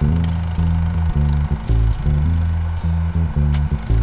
Thank you.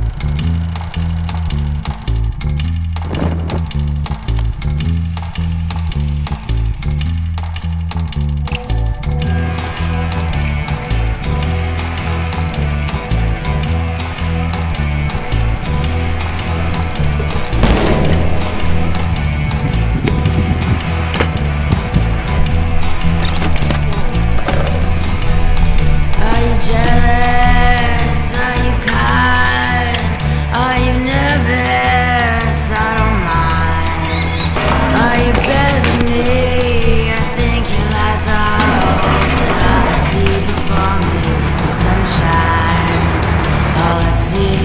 see.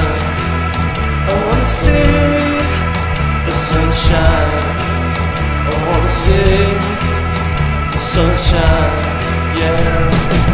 sunshine. I wanna see sunshine, yeah.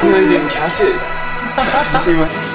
すをてるキャッシュしいます